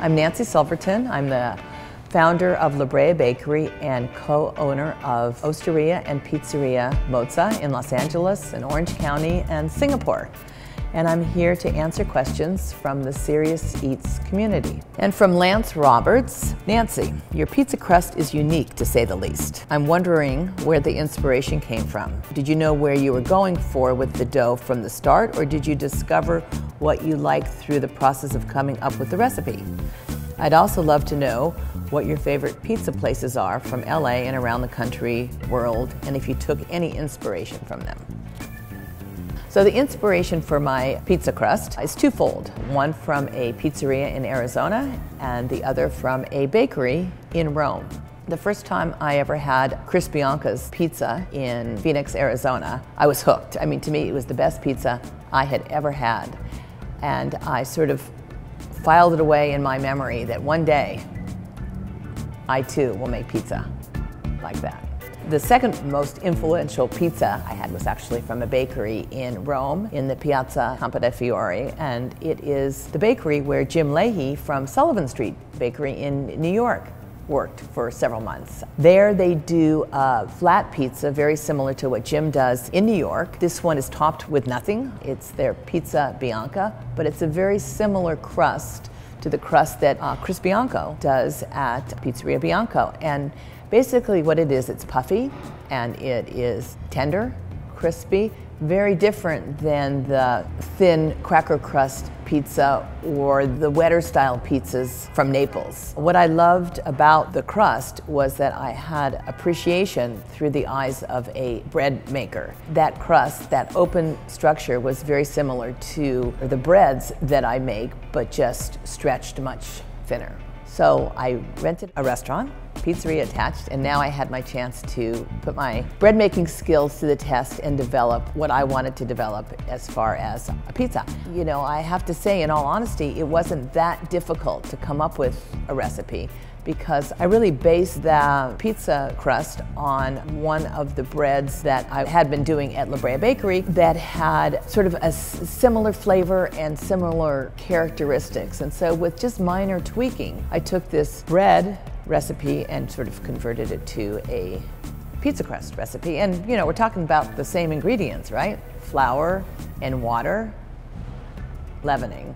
I'm Nancy Silverton. I'm the founder of La Brea Bakery and co-owner of Osteria and Pizzeria Mozza in Los Angeles and Orange County and Singapore and I'm here to answer questions from the Serious Eats community. And from Lance Roberts, Nancy, your pizza crust is unique to say the least. I'm wondering where the inspiration came from. Did you know where you were going for with the dough from the start, or did you discover what you like through the process of coming up with the recipe? I'd also love to know what your favorite pizza places are from LA and around the country, world, and if you took any inspiration from them. So the inspiration for my pizza crust is twofold. One from a pizzeria in Arizona and the other from a bakery in Rome. The first time I ever had Chris Bianco's pizza in Phoenix, Arizona, I was hooked. I mean, to me, it was the best pizza I had ever had. And I sort of filed it away in my memory that one day I too will make pizza like that. The second most influential pizza I had was actually from a bakery in Rome in the Piazza Campo de Fiore, and it is the bakery where Jim Lahey from Sullivan Street Bakery in New York worked for several months. There they do a flat pizza very similar to what Jim does in New York. This one is topped with nothing. It's their pizza bianca, but it's a very similar crust to the crust that uh, Chris Bianco does at Pizzeria Bianco. And Basically what it is, it's puffy and it is tender, crispy, very different than the thin cracker crust pizza or the wetter style pizzas from Naples. What I loved about the crust was that I had appreciation through the eyes of a bread maker. That crust, that open structure was very similar to the breads that I make, but just stretched much thinner. So I rented a restaurant, pizzeria attached, and now I had my chance to put my bread making skills to the test and develop what I wanted to develop as far as a pizza. You know, I have to say, in all honesty, it wasn't that difficult to come up with a recipe because I really based the pizza crust on one of the breads that I had been doing at La Brea Bakery that had sort of a similar flavor and similar characteristics. And so with just minor tweaking, I took this bread recipe and sort of converted it to a pizza crust recipe. And you know, we're talking about the same ingredients, right? Flour and water, leavening.